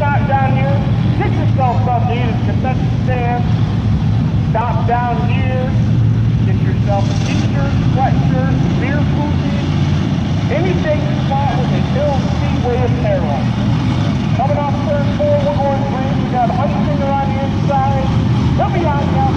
stop down here. Get yourself up eat the concession stand. Stop down here. Get yourself a t-shirt, sweatshirt, beer koozie, anything you want with a Hill Speedway apparel. Coming off third floor, we're going green. We got Hunsinger on the inside. He'll on the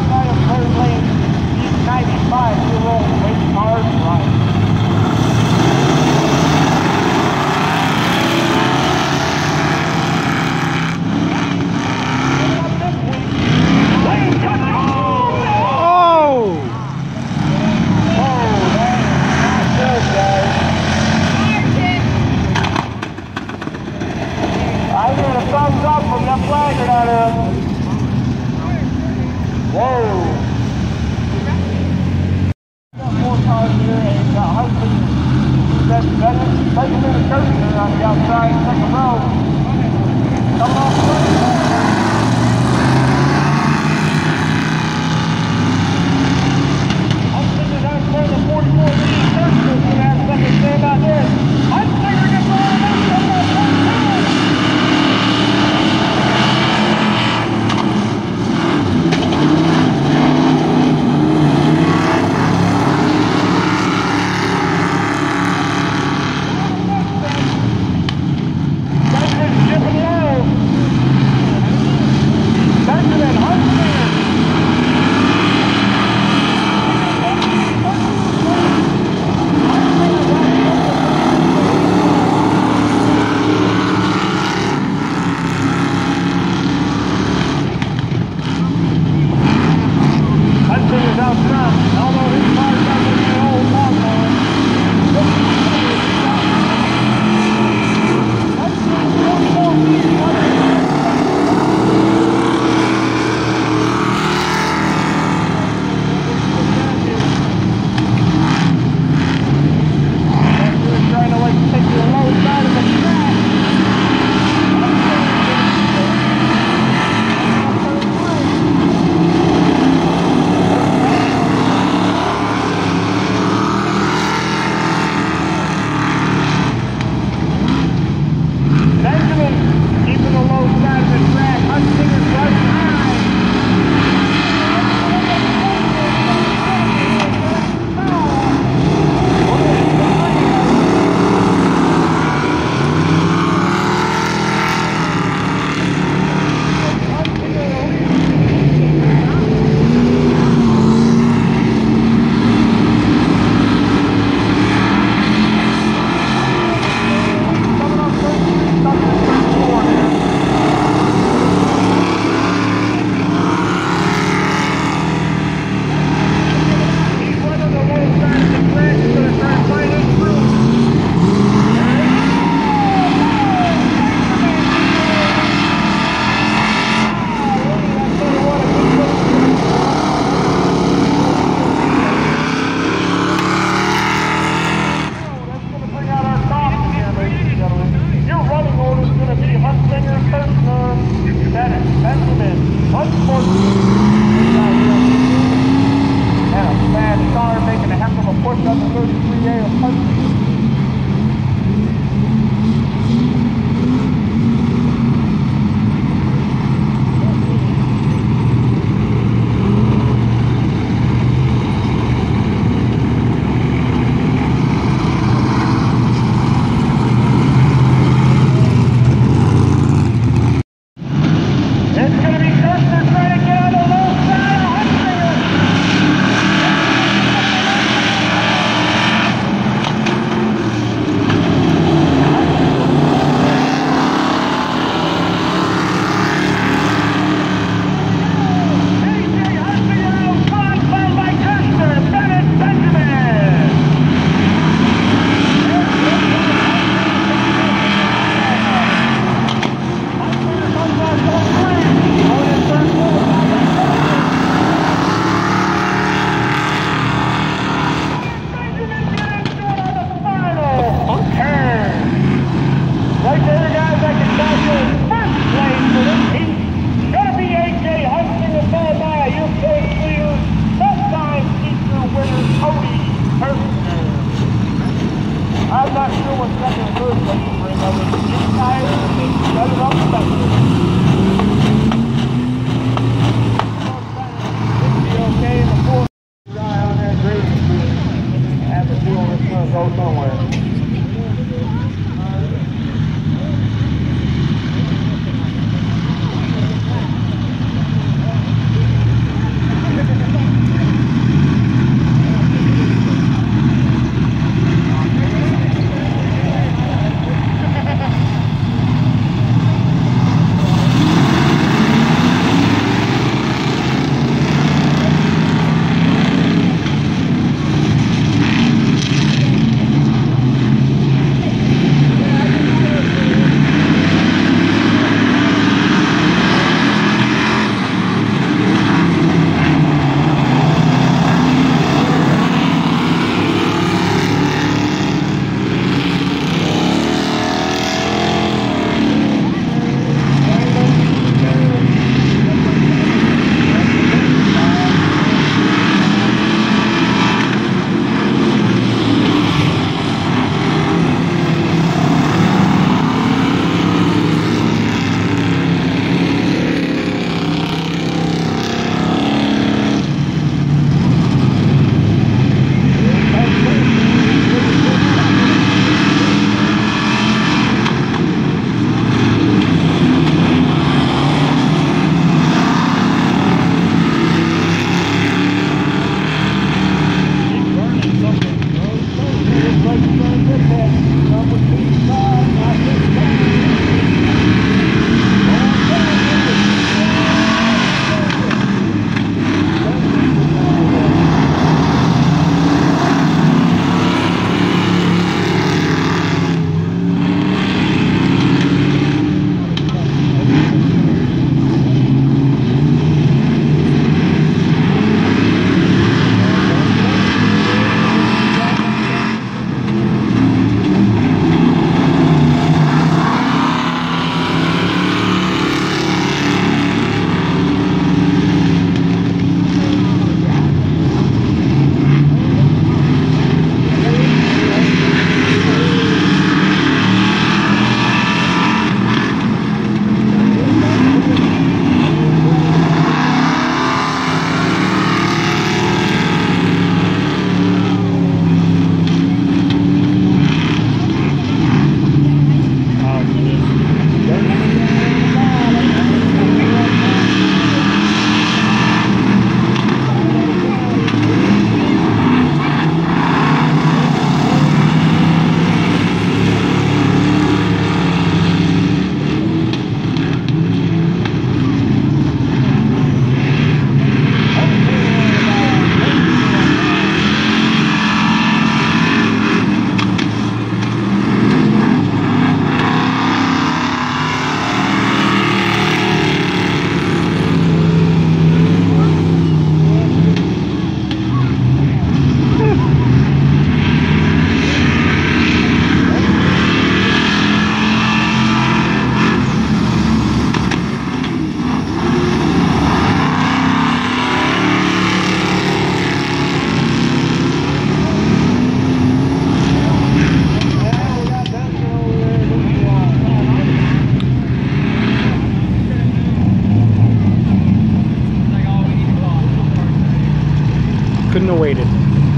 couldn't have waited.